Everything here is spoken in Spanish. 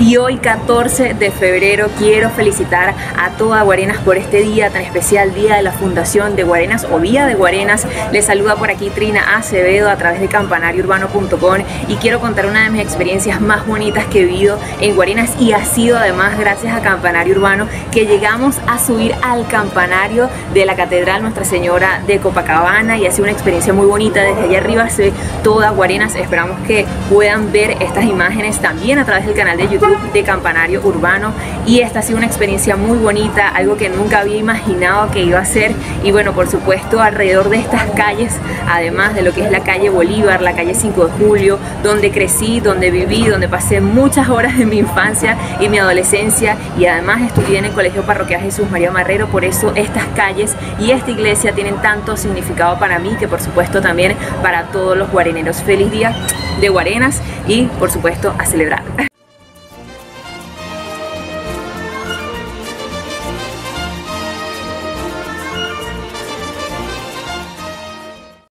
y hoy 14 de febrero quiero felicitar a toda Guarenas por este día tan especial, Día de la Fundación de Guarenas o Día de Guarenas. Les saluda por aquí Trina Acevedo a través de campanariourbano.com y quiero contar una de mis experiencias más bonitas que he vivido en Guarenas y ha sido además gracias a Campanario Urbano que llegamos a subir al campanario de la Catedral Nuestra Señora de Copacabana y ha sido una experiencia muy bonita. Desde allá arriba se ve toda Guarenas. Esperamos que puedan ver estas imágenes también a través del canal de YouTube de Campanario Urbano y esta ha sido una experiencia muy bonita, algo que nunca había imaginado que iba a ser y bueno, por supuesto alrededor de estas calles, además de lo que es la calle Bolívar, la calle 5 de Julio, donde crecí, donde viví, donde pasé muchas horas de mi infancia y mi adolescencia y además estudié en el Colegio Parroquial Jesús María Marrero, por eso estas calles y esta iglesia tienen tanto significado para mí que por supuesto también para todos los guareneros. Feliz día de Guarenas y por supuesto a celebrar.